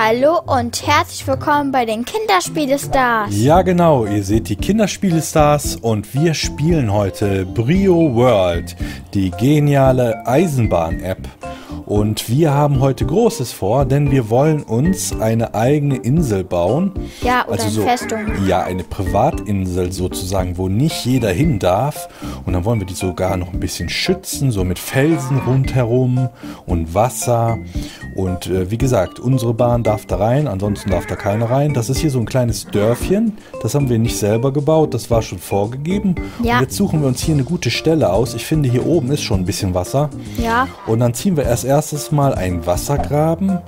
Hallo und herzlich willkommen bei den Kinderspielestars. Ja, genau, ihr seht die Kinderspielestars und wir spielen heute Brio World, die geniale Eisenbahn-App. Und wir haben heute Großes vor, denn wir wollen uns eine eigene Insel bauen. Ja, oder also eine so, Festung. Ja, eine Privatinsel sozusagen, wo nicht jeder hin darf. Und dann wollen wir die sogar noch ein bisschen schützen, so mit Felsen rundherum und Wasser. Und äh, wie gesagt, unsere Bahn darf da rein, ansonsten darf da keiner rein. Das ist hier so ein kleines Dörfchen. Das haben wir nicht selber gebaut, das war schon vorgegeben. Ja. Und jetzt suchen wir uns hier eine gute Stelle aus. Ich finde, hier oben ist schon ein bisschen Wasser. Ja, Und dann ziehen wir erst erstes mal einen Wassergraben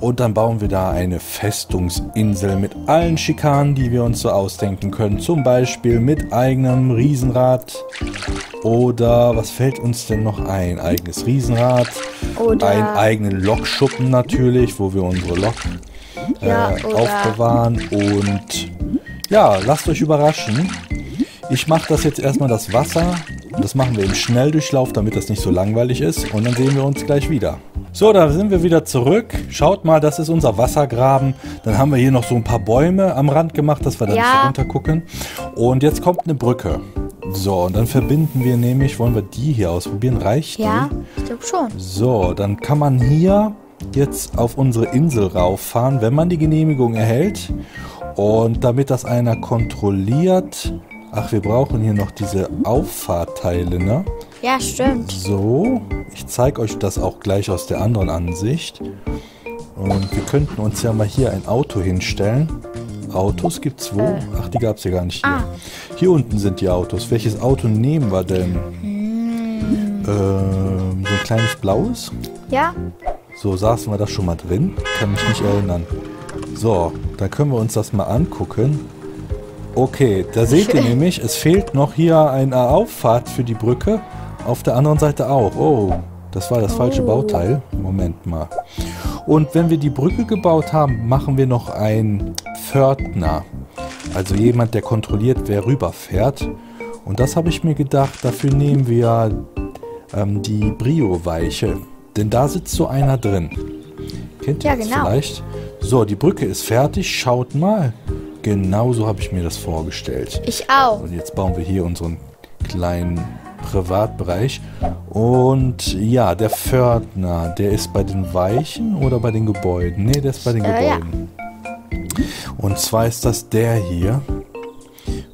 und dann bauen wir da eine Festungsinsel mit allen Schikanen, die wir uns so ausdenken können. Zum Beispiel mit eigenem Riesenrad oder was fällt uns denn noch ein? Eigenes Riesenrad, Oder- einen eigenen Lokschuppen natürlich, wo wir unsere Lok äh, Ja, aufbewahren und ja, lasst euch überraschen. Ich mache das jetzt erstmal das Wasser. Das machen wir im Schnelldurchlauf, damit das nicht so langweilig ist. Und dann sehen wir uns gleich wieder. So, da sind wir wieder zurück. Schaut mal, das ist unser Wassergraben. Dann haben wir hier noch so ein paar Bäume am Rand gemacht, dass wir da Ja. nicht runter gucken. Und jetzt kommt eine Brücke. So, und dann verbinden wir nämlich, wollen wir die hier ausprobieren? Reicht die? ja, ich glaube schon. So, dann kann man hier jetzt auf unsere Insel rauffahren, wenn man die Genehmigung erhält. Und damit das einer kontrolliert, ach, wir brauchen hier noch diese Auffahrteile, ne? Ja, stimmt. So, ich zeige euch das auch gleich aus der anderen Ansicht. Und wir könnten uns ja mal hier ein Auto hinstellen. Autos gibt's wo? Ach, die gab's ja gar nicht hier. Ah. Hier unten sind die Autos. Welches Auto nehmen wir denn? Hm. Ähm, so ein kleines blaues? Ja, So, saßen wir da schon mal drin? Kann mich nicht erinnern. So, da können wir uns das mal angucken. Okay, da seht ihr nämlich, es fehlt noch hier eine Auffahrt für die Brücke. Auf der anderen Seite auch. Oh, das war das falsche Oh. Bauteil. Moment mal. Und wenn wir die Brücke gebaut haben, machen wir noch einen Pförtner. Also jemand, der kontrolliert, wer rüberfährt. Und das habe ich mir gedacht, dafür nehmen wir ähm, die Brio-Weiche. Denn da sitzt so einer drin. Kennt ihr Ja, das genau. vielleicht? So, die Brücke ist fertig. Schaut mal. Genau so habe ich mir das vorgestellt. ich auch. Und jetzt bauen wir hier unseren kleinen Privatbereich. Und ja, der Pförtner, der ist bei den Weichen oder bei den Gebäuden? Ne, der ist bei den Äh, ja. Gebäuden. Und zwar ist das der hier.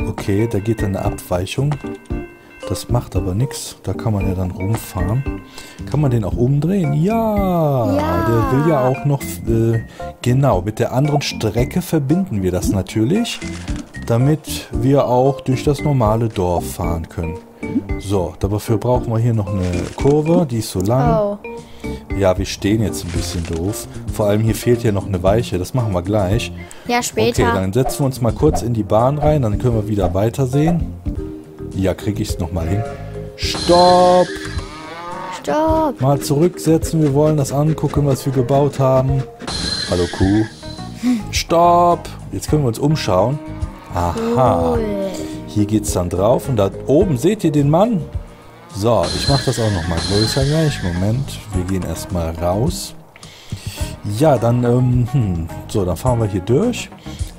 Okay, da geht dann eine Abweichung. Das macht aber nichts. Da kann man ja dann rumfahren. Kann man den auch umdrehen? Ja, Ja. der will ja auch noch... Äh, genau, mit der anderen Strecke verbinden wir das natürlich, damit wir auch durch das normale Dorf fahren können. So, dafür brauchen wir hier noch eine Kurve, die ist so lang. Oh, Ja, wir stehen jetzt ein bisschen doof. Vor allem hier fehlt ja noch eine Weiche, das machen wir gleich. ja, später. Okay, dann setzen wir uns mal kurz in die Bahn rein, dann können wir wieder weitersehen. Ja, kriege ich es nochmal hin. Stopp! Stopp. Mal zurücksetzen, wir wollen das angucken, was wir gebaut haben. Hallo Kuh. Stopp! Jetzt können wir uns umschauen. Aha. Cool. Hier geht's dann drauf und da oben seht ihr den Mann. So, ich mache das auch noch mal größer gleich. Moment, wir gehen erstmal raus. Ja, dann, ähm, hm, so, dann fahren wir hier durch.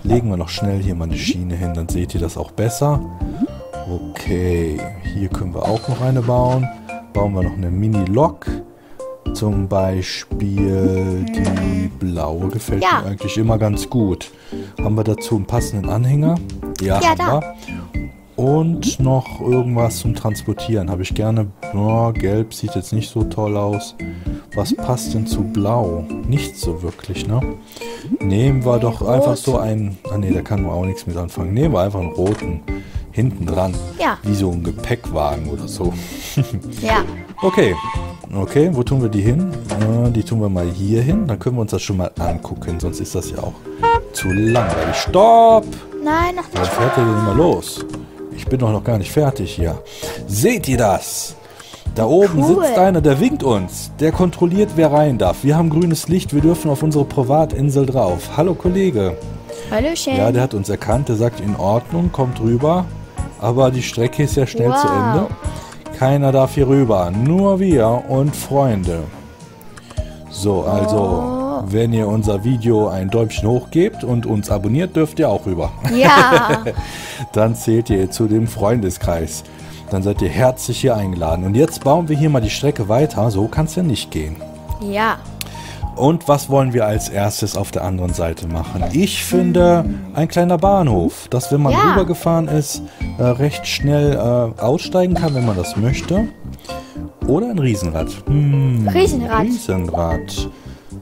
Legen wir noch schnell hier mal eine Schiene hin, dann seht ihr das auch besser. Okay, hier können wir auch noch eine bauen. Bauen wir noch eine Mini-Lok. Zum Beispiel die blaue gefällt Ja. mir eigentlich immer ganz gut. Haben wir dazu einen passenden Anhänger? Ja, Ja, haben da. wir. Und noch irgendwas zum Transportieren. Habe ich gerne. Ja, gelb sieht jetzt nicht so toll aus. Was passt denn zu blau? Nichts so wirklich, ne? Nehmen wir doch einfach so einen. Ah ne, da kann man auch nichts mit anfangen. Nehmen wir einfach einen roten hinten dran. Ja. Wie so ein Gepäckwagen oder so. Ja, Okay. Okay, wo tun wir die hin? Äh, die tun wir mal hier hin. Dann können wir uns das schon mal angucken. Sonst ist das ja auch zu langweilig. Stopp! nein, noch nicht. fährt der denn immer los? Ich bin doch noch gar nicht fertig hier. Seht ihr das? Da oben Cool. sitzt einer, der winkt uns. Der kontrolliert, wer rein darf. Wir haben grünes Licht, wir dürfen auf unsere Privatinsel drauf. Hallo Kollege. Hallöchen. Ja, der hat uns erkannt, der sagt in Ordnung, kommt rüber. Aber die Strecke ist ja schnell zu Wow. Ende. Keiner darf hier rüber, nur wir und Freunde. So, also, Oh. Wenn ihr unser Video ein Däumchen hoch gebt und uns abonniert, dürft ihr auch rüber. Ja. Dann zählt ihr zu dem Freundeskreis. Dann seid ihr herzlich hier eingeladen. Und jetzt bauen wir hier mal die Strecke weiter. So kann es ja nicht gehen. ja. Und was wollen wir als erstes auf der anderen Seite machen? Ich finde ein kleiner Bahnhof, dass wenn man Ja. rübergefahren ist, äh, recht schnell äh, aussteigen kann, wenn man das möchte. Oder ein Riesenrad. Hm, Riesenrad. Riesenrad.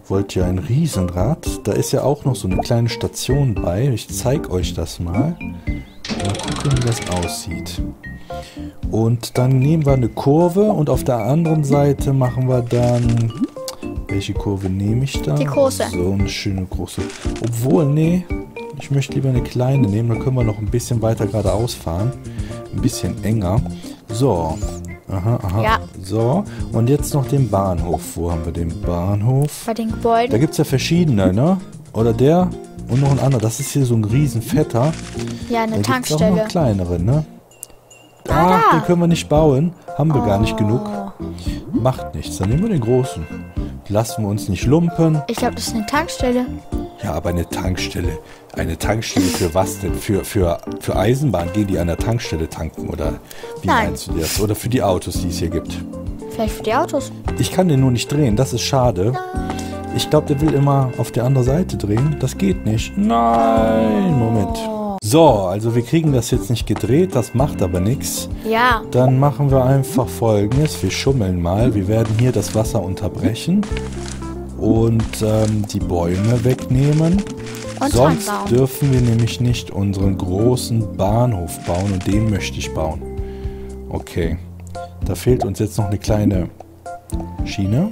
Wollt ihr ein Riesenrad? Da ist ja auch noch so eine kleine Station bei. Ich zeige euch das mal. Mal gucken, wie das aussieht. Und dann nehmen wir eine Kurve und auf der anderen Seite machen wir dann. Welche Kurve nehme ich da? Die große. So eine schöne große. Obwohl, nee, ich möchte lieber eine kleine nehmen. Dann können wir noch ein bisschen weiter geradeaus fahren. Ein bisschen enger. So. Aha, aha. Ja. So. Und jetzt noch den Bahnhof. Wo haben wir den Bahnhof? Bei den Da Gebäuden. gibt es ja verschiedene, ne? Oder der und noch ein anderer. Das ist hier so ein riesen fetter. Ja, eine Da gibt's auch Tankstelle. noch kleinere, ne? Ah, Ach, da. Oh. den können wir nicht bauen. Haben wir gar nicht genug. Macht nichts. Dann nehmen wir den großen. Lassen wir uns nicht lumpen. Ich glaube, das ist eine Tankstelle. Ja, aber eine Tankstelle. Eine Tankstelle für was denn? Für, für, für Eisenbahn gehen die an der Tankstelle tanken? Oder wie Nein. meinst du das? Oder für die Autos, die es hier gibt? Vielleicht für die Autos. Ich kann den nur nicht drehen. Das ist schade. Ich glaube, der will immer auf der anderen Seite drehen. Das geht nicht. Nein, Moment. So, also wir kriegen das jetzt nicht gedreht. Das macht aber nichts. Ja. Dann machen wir einfach folgendes. Wir schummeln mal. Wir werden hier das Wasser unterbrechen und ähm, die Bäume wegnehmen. Und Sonst dürfen wir nämlich nicht unseren großen Bahnhof bauen und den möchte ich bauen. Okay. Da fehlt uns jetzt noch eine kleine Schiene.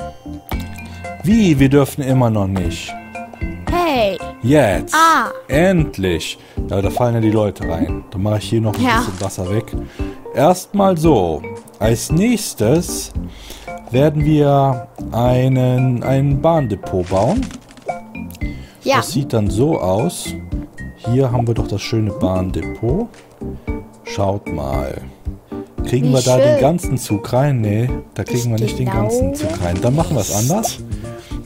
Wie? Wir dürfen immer noch nicht. Hey. Jetzt. Ah. Endlich. Ja, da fallen ja die Leute rein. Dann mache ich hier noch ein Ja. bisschen Wasser weg. Erstmal so. Als nächstes werden wir einen, ein Bahndepot bauen. Ja. Das sieht dann so aus. Hier haben wir doch das schöne Bahndepot. Schaut mal. Kriegen Wie wir da schön. den ganzen Zug rein? Nee, da kriegen wir Ich nicht den ganzen Zug rein. Dann machen wir es anders.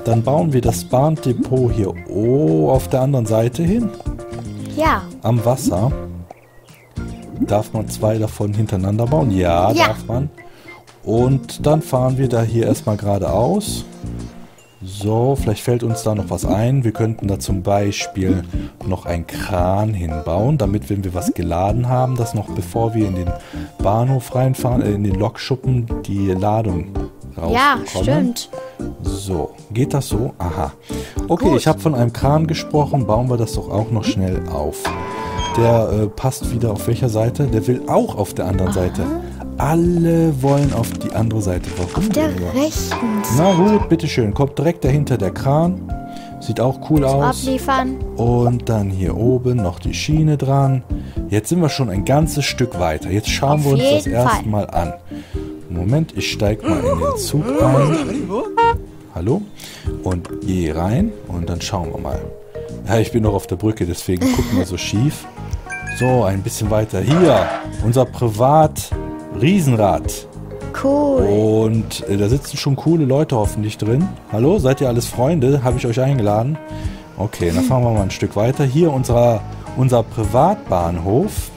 Dann bauen wir das Bahndepot hier oh, auf der anderen Seite hin. Ja. Am Wasser. Darf man zwei davon hintereinander bauen? Ja, Ja. darf man. Und dann fahren wir da hier erstmal geradeaus. So, vielleicht fällt uns da noch was ein. Wir könnten da zum Beispiel noch einen Kran hinbauen, damit, wenn wir was geladen haben, dass noch bevor wir in den Bahnhof reinfahren, äh, in den Lokschuppen, die Ladung Ja, rausbekommen. stimmt. So, geht das so? Aha. Okay, Gut. ich habe von einem Kran gesprochen. Bauen wir das doch auch noch schnell auf. Der äh, passt wieder auf welcher Seite? Der will auch auf der anderen Seite. Alle wollen auf die andere Seite. Warum? Auf der nur? rechten Na gut, bitteschön. Kommt direkt dahinter der Kran. Sieht auch cool aus. abliefern. Und dann hier oben noch die Schiene dran. Jetzt sind wir schon ein ganzes Stück weiter. Jetzt schauen Auf wir uns das jeden erst Fall. mal an. Moment, ich steige mal in den Zug ein. Hallo? Und gehe rein und dann schauen wir mal. Ja, ich bin noch auf der Brücke, deswegen gucken wir so schief. So, ein bisschen weiter. Hier, unser Privat-Riesenrad. Cool. Und äh, da sitzen schon coole Leute hoffentlich drin. Hallo, seid ihr alles Freunde? Habe ich euch eingeladen? Okay, dann fahren wir mal ein Stück weiter. Hier unserer, unser Privatbahnhof.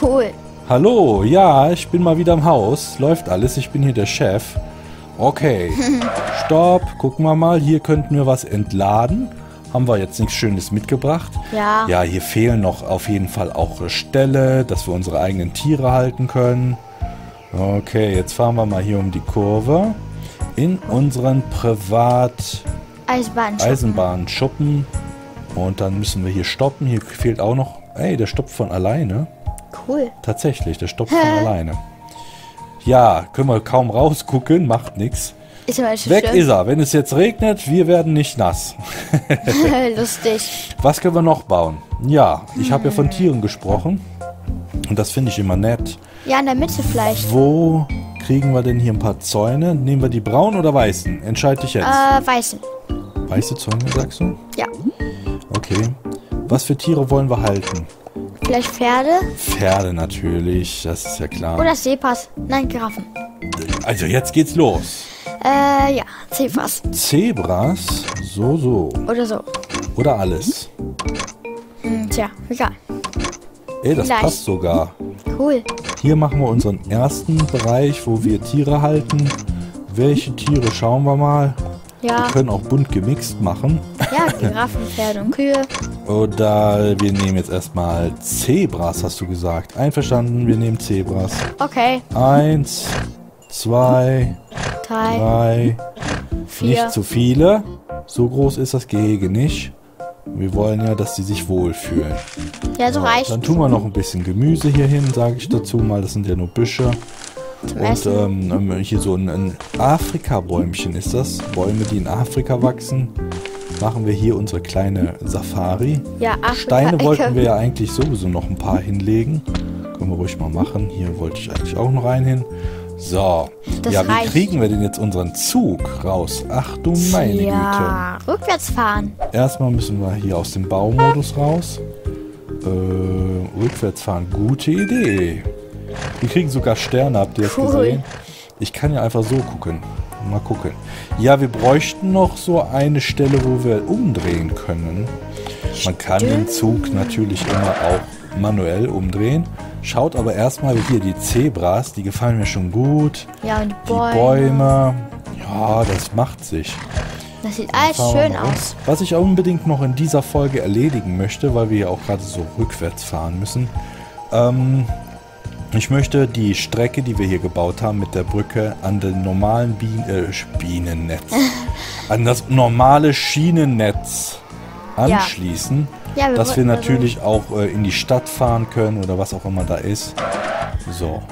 Cool. Hallo, ja, ich bin mal wieder im Haus. Läuft alles, ich bin hier der Chef. Okay, stopp, gucken wir mal. Hier könnten wir was entladen. Haben wir jetzt nichts Schönes mitgebracht. Ja. Ja, hier fehlen noch auf jeden Fall auch Ställe, dass wir unsere eigenen Tiere halten können. Okay, jetzt fahren wir mal hier um die Kurve. In unseren Privat Eisenbahn. Eisenbahnschuppen. Und dann müssen wir hier stoppen. Hier fehlt auch noch. Ey, der stoppt von alleine. Cool. Tatsächlich, der stoppt von alleine. Ja, können wir kaum rausgucken, macht nichts. Ist aber Weg schlimm. ist er. Wenn es jetzt regnet, wir werden nicht nass. Lustig. Was können wir noch bauen? Ja, ich habe ja von Tieren gesprochen. Und das finde ich immer nett. Ja, in der Mitte vielleicht. Wo kriegen wir denn hier ein paar Zäune? Nehmen wir die braunen oder weißen? Entscheid dich jetzt. Äh, weißen. Weiße Zäune, sagst du? Ja. Okay. Was für Tiere wollen wir halten? Vielleicht Pferde. Pferde natürlich, das ist ja klar. Oder Seepass. Nein, Giraffen. Also jetzt geht's los. Äh, ja. Zebras. Zebras. So, so. Oder so. Oder alles. Hm, tja, egal. Ey, das Vielleicht. passt sogar. Cool. Hier machen wir unseren ersten Bereich, wo wir Tiere halten. Welche Tiere schauen wir mal? Ja, Wir können auch bunt gemixt machen. ja, Giraffen, Pferde und Kühe. Oder wir nehmen jetzt erstmal Zebras, hast du gesagt. Einverstanden, wir nehmen Zebras. Okay, Eins, zwei, drei, drei. vier. Nicht zu viele. So groß ist das Gehege nicht. Wir wollen ja, dass sie sich wohlfühlen. Ja, so reicht Dann tun wir noch ein bisschen Gemüse hier hin, sage ich dazu mal. Das sind ja nur Büsche. zum Und ähm, ähm, hier so ein, ein Afrika-Bäumchen ist das. Bäume, die in Afrika wachsen. Machen wir hier unsere kleine Safari. ja, Afrika Steine wollten wir ja eigentlich sowieso noch ein paar hinlegen. Können wir ruhig mal machen. Hier wollte ich eigentlich auch noch einen hin. So. Das ja, wie reicht. kriegen wir denn jetzt unseren Zug raus? Ach du meine Güte. Ja, rückwärts fahren. Erstmal müssen wir hier aus dem Baumodus raus. Äh, rückwärts fahren. Gute Idee. Wir kriegen sogar Sterne, habt ihr Cool. gesehen? Ich kann ja einfach so gucken. Mal gucken. Ja, wir bräuchten noch so eine Stelle, wo wir umdrehen können. Man kann den Zug natürlich immer auch manuell umdrehen. Schaut aber erstmal hier die Zebras, die gefallen mir schon gut. Ja, und die Die Bäume. Bäume. Ja, das macht sich. Das sieht alles schön aus. Was ich unbedingt noch in dieser Folge erledigen möchte, weil wir ja auch gerade so rückwärts fahren müssen. Ähm, ich möchte die Strecke, die wir hier gebaut haben mit der Brücke, an den normalen Bien äh, Bienennetz, an das normale Schienennetz anschließen, Ja, wir dass wir natürlich auch äh, in die Stadt fahren können oder was auch immer da ist. So.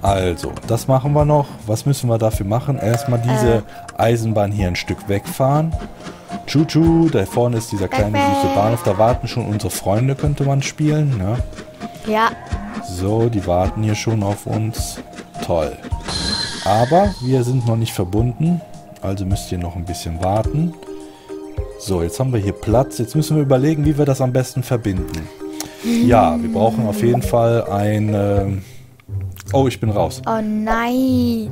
Also, das machen wir noch. Was müssen wir dafür machen? Erstmal diese Äh. Eisenbahn hier ein Stück wegfahren. Chuchu, da vorne ist dieser kleine süße. Bahnhof. Da warten schon unsere Freunde, könnte man spielen. Ne? Ja, So, die warten hier schon auf uns. Toll. Aber wir sind noch nicht verbunden. Also müsst ihr noch ein bisschen warten. So, jetzt haben wir hier Platz. Jetzt müssen wir überlegen, wie wir das am besten verbinden. Ja, wir brauchen auf jeden Fall ein... ähm, Oh, ich bin raus. oh nein.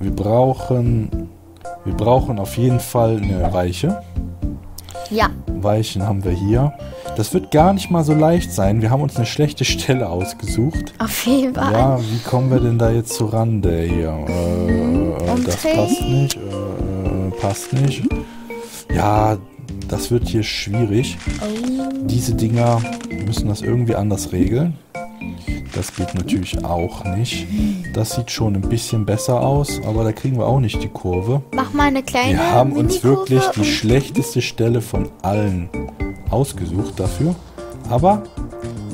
Wir brauchen... Wir brauchen auf jeden Fall eine Weiche. Ja, Weichen haben wir hier. Das wird gar nicht mal so leicht sein. Wir haben uns eine schlechte Stelle ausgesucht. auf jeden Fall. Ja, wie kommen wir denn da jetzt zu Rande hier? Äh, äh, das passt nicht. Äh, passt nicht. Ja, das wird hier schwierig. Diese Dinger müssen das irgendwie anders regeln. Das geht natürlich auch nicht. Das sieht schon ein bisschen besser aus, aber da kriegen wir auch nicht die Kurve. Mach mal eine kleine Wir haben uns wirklich die schlechteste Stelle von allen ausgesucht dafür. Aber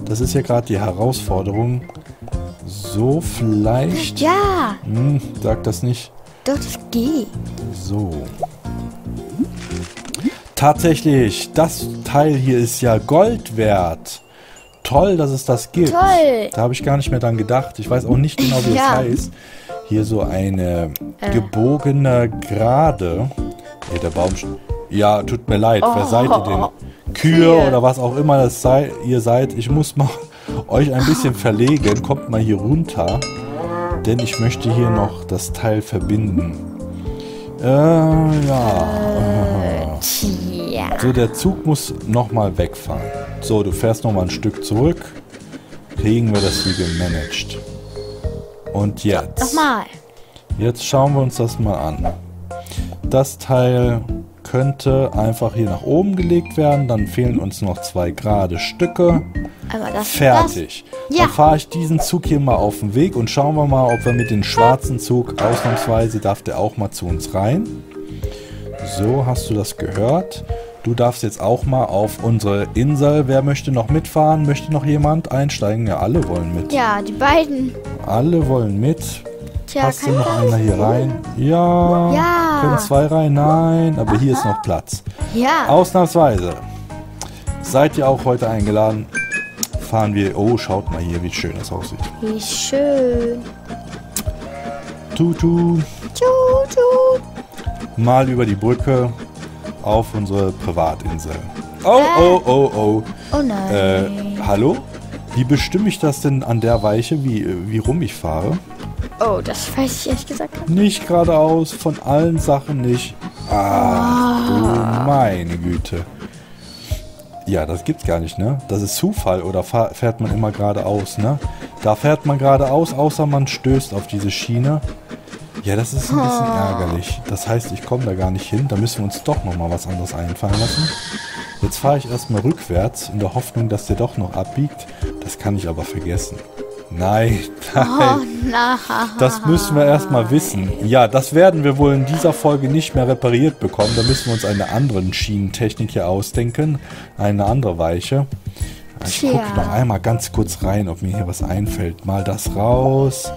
das ist ja gerade die Herausforderung. So vielleicht. Ja, Hm, sag das nicht. doch, das geht. So. Tatsächlich, das Teil hier ist ja Gold wert. Toll, dass es das gibt. Toll. Da habe ich gar nicht mehr dran gedacht. Ich weiß auch nicht genau, wie Ja. es heißt. Hier so eine Äh. gebogene Gerade. Ey, der Baum. Ja, tut mir leid. Wer Oh. seid ihr denn? Kühe Kühe. oder was auch immer das sei, ihr seid. Ich muss mal euch ein bisschen verlegen. Kommt mal hier runter. Denn ich möchte hier noch das Teil verbinden. Äh, ja. Tja. So, der Zug muss nochmal wegfahren. So, du fährst nochmal ein Stück zurück. Kriegen wir das hier gemanagt. Und jetzt. Nochmal. Jetzt schauen wir uns das mal an. Das Teil könnte einfach hier nach oben gelegt werden. Dann fehlen uns noch zwei gerade Stücke. Einmal das. Fertig. Ja. Dann fahre ich diesen Zug hier mal auf den Weg und schauen wir mal, ob wir mit dem schwarzen Zug, ausnahmsweise darf der auch mal zu uns rein. So, hast du das gehört? Du darfst jetzt auch mal auf unsere Insel. Wer möchte noch mitfahren? Möchte noch jemand einsteigen? Ja, alle wollen mit. Ja, die beiden. Alle wollen mit. Tja, Passt denn noch einer hier rein? Ja. Ja. Können zwei rein? Nein. Aber hier ist noch Platz. Ja. Ausnahmsweise. Seid ihr auch heute eingeladen? Fahren wir. Oh, schaut mal hier, wie schön das aussieht. Wie schön. Tutu. Tschut. Mal über die Brücke auf unsere Privatinsel. Oh, oh, oh, oh. Oh nein. Äh, hallo? Wie bestimme ich das denn an der Weiche, wie, wie rum ich fahre? oh, das weiß ich ehrlich gesagt nicht. Nicht geradeaus, von allen Sachen nicht. Ach, du meine Güte. Ja, das gibt's gar nicht, ne? Das ist Zufall oder fährt man immer geradeaus, ne? Da fährt man geradeaus, außer man stößt auf diese Schiene. Ja, das ist ein bisschen ärgerlich. Das heißt, ich komme da gar nicht hin. Da müssen wir uns doch nochmal was anderes einfallen lassen. Jetzt fahre ich erstmal rückwärts, in der Hoffnung, dass der doch noch abbiegt. Das kann ich aber vergessen. Nein, nein. Oh, nein. Das müssen wir erstmal wissen. Ja, das werden wir wohl in dieser Folge nicht mehr repariert bekommen. Da müssen wir uns eine andere Schienentechnik hier ausdenken. Eine andere Weiche. Ich gucke noch einmal ganz kurz rein, ob mir hier was einfällt. Mal das raus.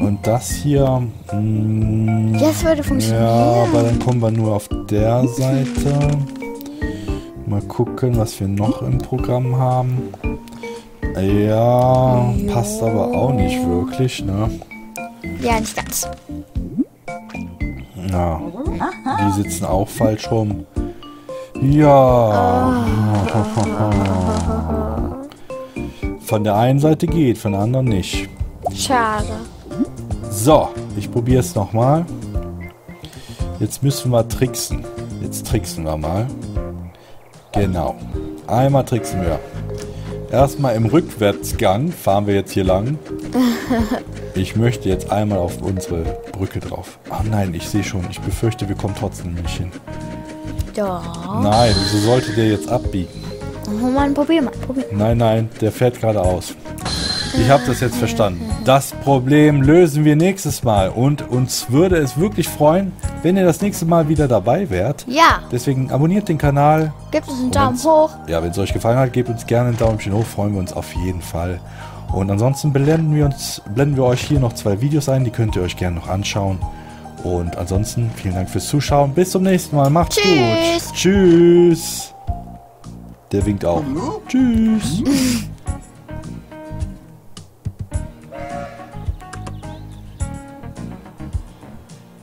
Und das hier. Mh, hm, das würde funktionieren. Ja, aber dann kommen wir nur auf der Seite. Mal gucken, was wir noch im Programm haben. Ja, passt aber auch nicht wirklich, ne? Ja, nicht ganz. Ja, die sitzen auch falsch rum. Ja. Von der einen Seite geht, von der anderen nicht. Schade. So, ich probiere es nochmal. Jetzt müssen wir tricksen. Jetzt tricksen wir mal. Genau. Einmal tricksen wir. Erstmal im Rückwärtsgang fahren wir jetzt hier lang. Ich möchte jetzt einmal auf unsere Brücke drauf. Ach nein, ich sehe schon. Ich befürchte, wir kommen trotzdem nicht hin. Ja. Nein, wieso sollte der jetzt abbiegen? Oh Mann, probier mal, probier. Nein, nein, der fährt geradeaus. Ich habe das jetzt verstanden. Das Problem lösen wir nächstes Mal. Und uns würde es wirklich freuen, wenn ihr das nächste Mal wieder dabei wärt. Ja. Deswegen abonniert den Kanal. Gebt uns einen Daumen hoch. Ja, wenn es euch gefallen hat, gebt uns gerne einen Daumen hoch. Freuen wir uns auf jeden Fall. Und ansonsten blenden wir, uns, blenden wir euch hier noch zwei Videos ein. Die könnt ihr euch gerne noch anschauen. Und ansonsten vielen Dank fürs Zuschauen. Bis zum nächsten Mal. Macht's Tschüss. gut. Tschüss. Der winkt auch. Tschüss.